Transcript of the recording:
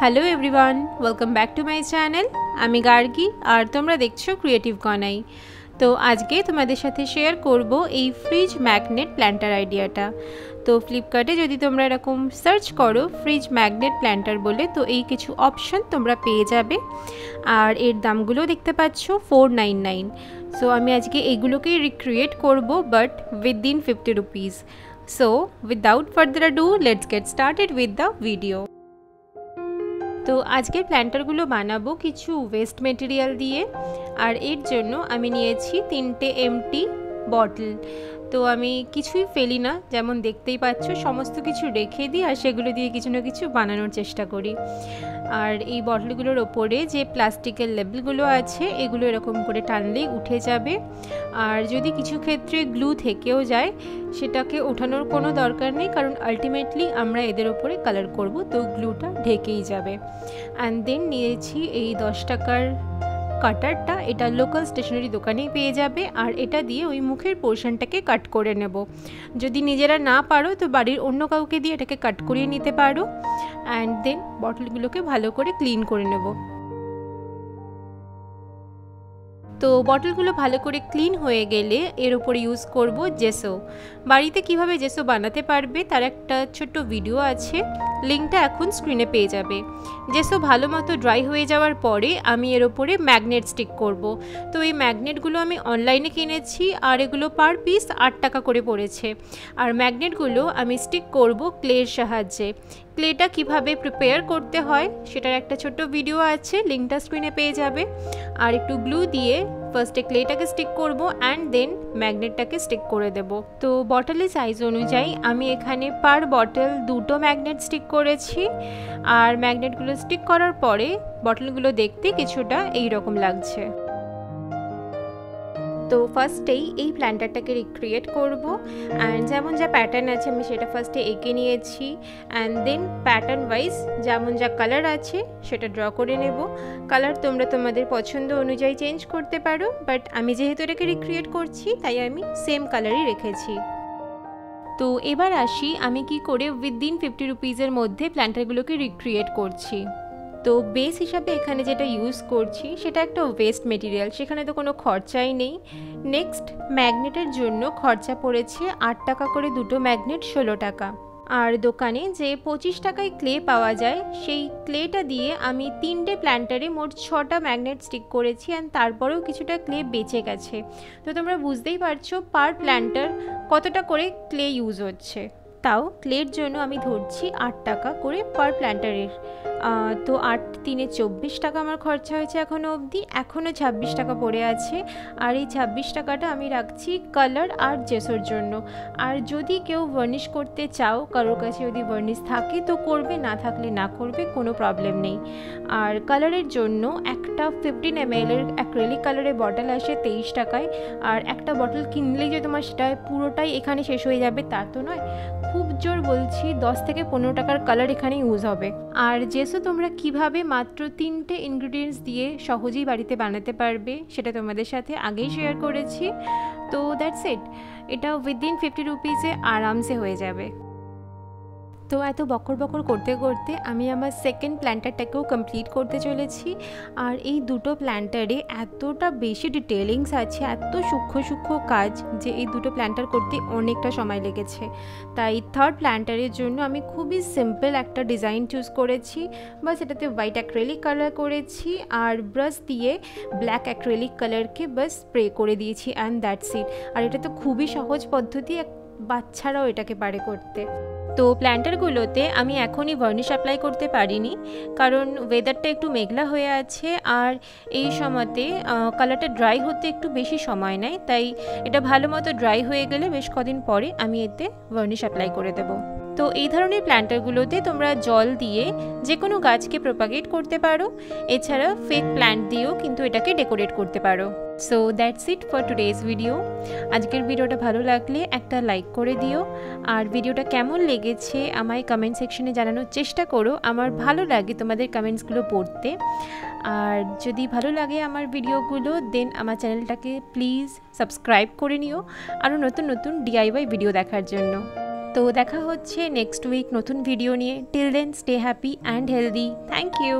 Hello everyone welcome back to my channel আমি গার্গি, আর তোমরা দেখছ ক্রিয়েটিভ কনাই তো আজকে তোমাদের সাথে শেয়ার করব এই ফ্রিজ ম্যাগনেট প্ল্যান্টার আইডিয়াটা তো ফ্লিপকার্টে যদি তোমরা এরকম সার্চ করো ফ্রিজ ম্যাগনেট প্ল্যান্টার বলে, তো এই কিছু অপশান তোমরা পেয়ে যাবে। আর এর দামগুলো দেখতে পাচ্ছ ফোর নাইন নাইন সো আমি আজকে এইগুলোকেই রিক্রিয়েট করব but within fifty rupees so without further ado let's get started with the video তো আজকের প্ল্যান্টারগুলো বানাবো কিছু ওয়েস্ট মেটেরিয়াল দিয়ে আর এর জন্য আমি নিয়েছি তিনটে এমটি বটল তো আমি কিছুই ফেলি না, যেমন দেখতেই পাচ্ছ, সমস্ত কিছু রেখে দিই আর সেগুলো দিয়ে কিছু না কিছু বানানোর চেষ্টা করি। আর এই বটলগুলোর ওপরে যে প্লাস্টিকের লেবেলগুলো আছে, এগুলো এরকম করে টানলেই উঠে যাবে। আর যদি কিছু ক্ষেত্রে গ্লু থেকেও যায়, সেটাকে ওঠানোর কোনো দরকার নেই, কারণ আলটিমেটলি আমরা এদের ওপরে কালার করব, তো গ্লুটা ঢেকেই যাবে। অ্যান্ড দেন নিয়েছি এই দশ টাকার কাটারটা এটা লোকাল স্টেশনারি দোকানেই পেয়ে যাবে আর এটা দিয়ে ওই মুখের পোর্শনটাকে কাট করে নেব। যদি নিজেরা না পারো তো বাড়ির অন্য কাউকে দিয়ে এটাকে কাট করিয়ে নিতে পারো। অ্যান্ড দেন বটলগুলোকে ভালো করে ক্লিন করে নেব। তো বটলগুলো ভালো করে ক্লিন হয়ে গেলে এর উপরে ইউজ করব জেসো। বাড়িতে কীভাবে জেসো বানাতে পারবে তার একটা ছোট্ট ভিডিও আছে, লিঙ্কটা এখন স্ক্রিনে পেয়ে যাবে। জেসো ভালো মতো ড্রাই হয়ে যাওয়ার পরে আমি এর ওপরে ম্যাগনেট স্টিক করব। তো এই ম্যাগনেটগুলো আমি অনলাইনে কিনেছি আর এগুলো পার পিস আট টাকা করে পড়েছে। আর ম্যাগনেটগুলো আমি স্টিক করব ক্লের সাহায্যে। ক্লেটা কীভাবে প্রিপেয়ার করতে হয় সেটার একটা ছোট্ট ভিডিও আছে, লিঙ্কটা স্ক্রিনে পেয়ে যাবে। আর একটু গ্লু দিয়ে ফার্স্টে ক্লেটাকে স্টিক করব অ্যান্ড দেন ম্যাগনেটটাকে স্টিক করে দেব। তো বটলের সাইজ অনুযায়ী আমি এখানে পার বটল দুটো ম্যাগনেট স্টিক করেছি। আর ম্যাগনেটগুলো স্টিক করার পরে বটলগুলো দেখতে কিছুটা এই রকম লাগছে। তো ফার্স্টেই এই প্ল্যান্টারটাকে রিক্রিয়েট করব। অ্যান্ড যেমন যা প্যাটার্ন আছে, আমি সেটা ফার্স্টে এঁকে নিয়েছি। অ্যান্ড দেন প্যাটার্ন ওয়াইজ যেমন যা কালার আছে, সেটা ড্র করে নেব। কালার তোমরা তোমাদের পছন্দ অনুযায়ী চেঞ্জ করতে পারো। বাট আমি যেহেতু এটাকে রিক্রিয়েট করছি, তাই আমি সেম কালারই রেখেছি। তো এবার আসি আমি কি করে উইদিন ফিফটি রুপিজের মধ্যে প্ল্যান্টারগুলোকে রিক্রিয়েট করছি। তো বেস হিসাবে এখানে যেটা ইউজ করছি, সেটা একটা ওয়েস্ট মেটেরিয়াল সেখানে তো কোনো খরচাই নেই। নেক্সট ম্যাগনেটের জন্য খরচা পড়েছে আট টাকা করে দুটো ম্যাগনেট ষোলো টাকা। আর দোকানে যে পঁচিশ টাকায় ক্লে পাওয়া যায়, সেই ক্লেটা দিয়ে আমি তিনটে প্ল্যান্টারে মোট ছটা ম্যাগনেট স্টিক করেছি অ্যান্ড তারপরেও কিছুটা ক্লে বেঁচে গেছে। তো তোমরা বুঝতেই পারছ পার প্ল্যান্টার কতটা করে ক্লে ইউজ হচ্ছে। তাও ক্লের জন্য আমি ধরছি আট টাকা করে পার প্ল্যান্টারের তো আট তিনে চব্বিশ টাকা আমার খরচা হয়েছে এখনও অবধি। এখনও ছাব্বিশ টাকা পড়ে আছে। আর এই ছাব্বিশ টাকাটা আমি রাখছি কালার আর জেসোর জন্য। আর যদি কেউ ভার্নিশ করতে চাও, কারোর কাছে যদি ভার্নিশ থাকে, তো করবে, না থাকলে না করবে, কোনো প্রবলেম নেই। আর কালারের জন্য একটা ফিফটিন এম এর অ্যাক্রেলিক কালারের বটল আসে তেইশ টাকায়। আর একটা বটল কিনলেই যে তোমার সেটা পুরোটাই এখানে শেষ হয়ে যাবে, তা তো নয়। খুব জোর বলছি, দশ থেকে পনেরো টাকার কালার এখানে ইউজ হবে। আর যেসো তোমরা কীভাবে মাত্র তিনটে ইনগ্রিডিয়েন্টস দিয়ে সহজেই বাড়িতে বানাতে পারবে, সেটা তোমাদের সাথে আগেই শেয়ার করেছি। তো দ্যাটস ইট এটা উইদিন ফিফটি রুপিসে আরামসে হয়ে যাবে। তো এত বকর বকর করতে করতে আমি আমার সেকেন্ড প্ল্যান্টারটাকেও কমপ্লিট করতে চলেছি। আর এই দুটো প্ল্যান্টারে এতটা বেশি ডিটেলিংস আছে, এত সূক্ষ্ম সূক্ষ্ম কাজ যে এই দুটো প্ল্যান্টার করতে অনেকটা সময় লেগেছে। তাই থার্ড প্ল্যান্টারের জন্য আমি খুবই সিম্পল একটা ডিজাইন চুজ করেছি। বা সেটাতে হোয়াইট অ্যাক্রেলিক কালার করেছি আর ব্রাশ দিয়ে ব্ল্যাক অ্যাক্রেলিক কালারকে বাস স্প্রে করে দিয়েছি অ্যান্ড দ্যাটস ইট আর এটা তো খুবই সহজ পদ্ধতি, এক বাচ্চারাও এটাকে পারে করতে। তো প্ল্যান্টারগুলোতে আমি এখনই ভার্নিশ অ্যাপ্লাই করতে পারিনি, কারণ ওয়েদারটা একটু মেঘলা হয়ে আছে আর এই সময়তে কালারটা ড্রাই হতে একটু বেশি সময় নেয়, তাই এটা ভালো মতো ড্রাই হয়ে গেলে বেশ কদিন পরে আমি এতে ভার্নিশ অ্যাপ্লাই করে দেবো। তো এই ধরনের প্ল্যান্টারগুলোতে তোমরা জল দিয়ে যে কোনো গাছকে প্রোপাগেট করতে পারো, এছাড়া ফেক প্ল্যান্ট দিয়েও কিন্তু এটাকে ডেকোরেট করতে পারো। So that's it for today's video আজকের ভিডিওটা ভালো লাগলে একটা লাইক করে দিও। আর ভিডিওটা কেমন লেগেছে আমায় কমেন্ট সেকশনে জানানোর চেষ্টা করো। আমার ভালো লাগে তোমাদের কমেন্টসগুলো পড়তে। আর যদি ভালো লাগে আমার ভিডিওগুলো দেন আমার চ্যানেলটাকে প্লিজ সাবস্ক্রাইব করে নিও। আরও নতুন নতুন ডিআইওয়াই ভিডিও দেখার জন্য। তো দেখা হচ্ছে নেক্সট উইক নতুন ভিডিও নিয়ে। Till then stay happy and healthy thank you